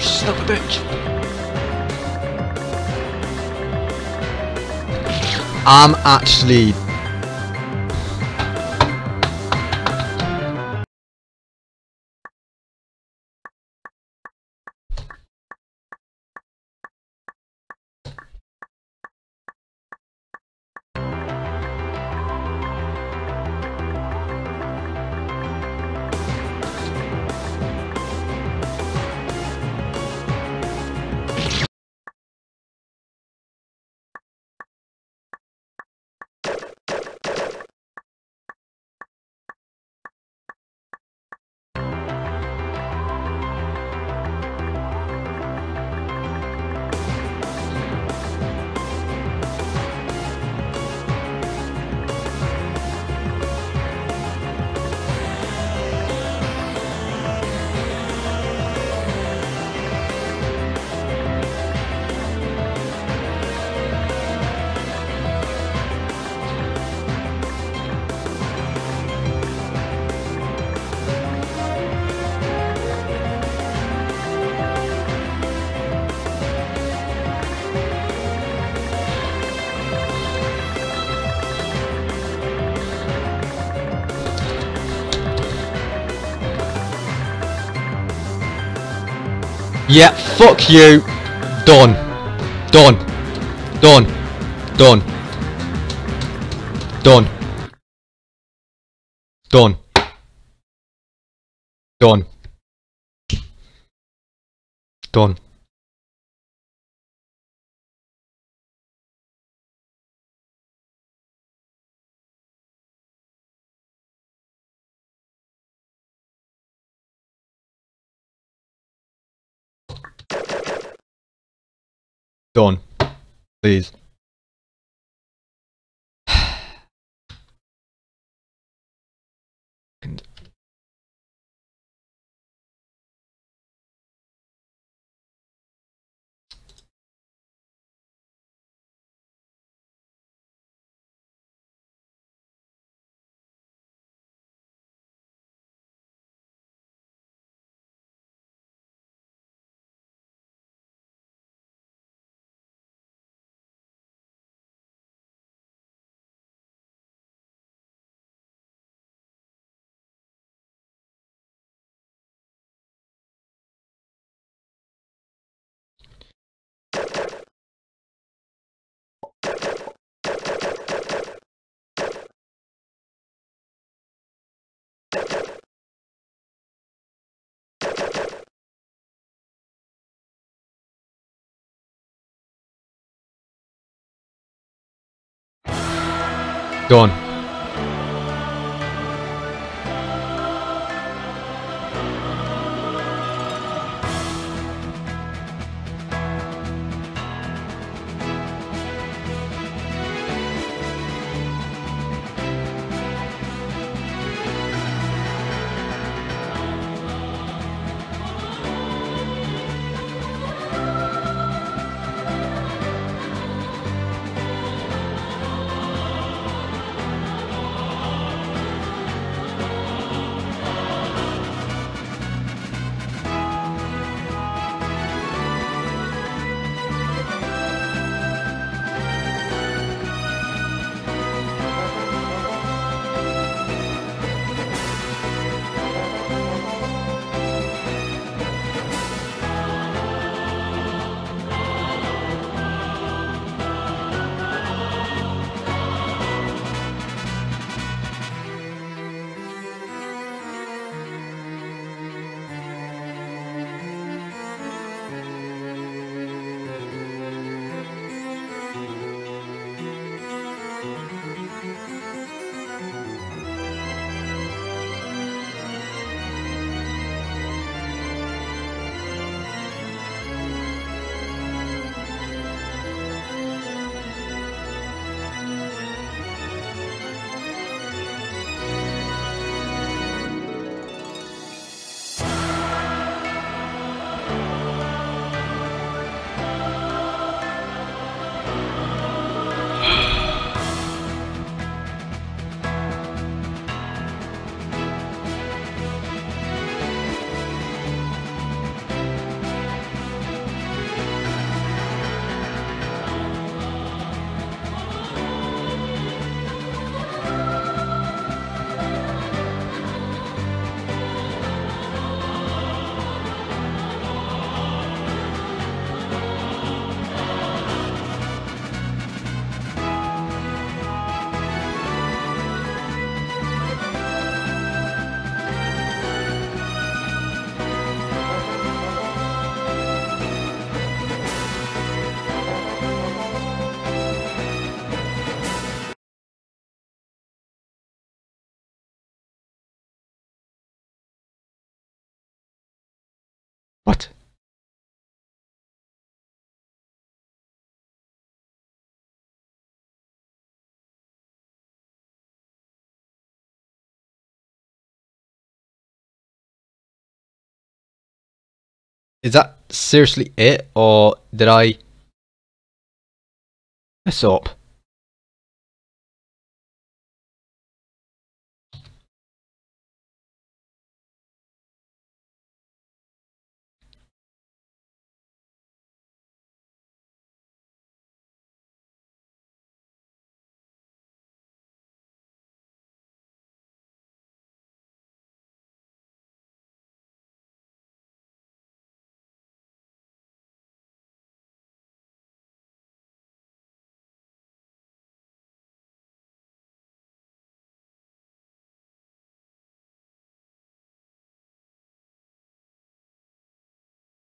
son of a bitch. I'm actually Yeah, fuck you. Done. Done. Done. Done. Done. Done. Done. Done. Done. Please. Go on. What? Is that seriously it, or did I mess up?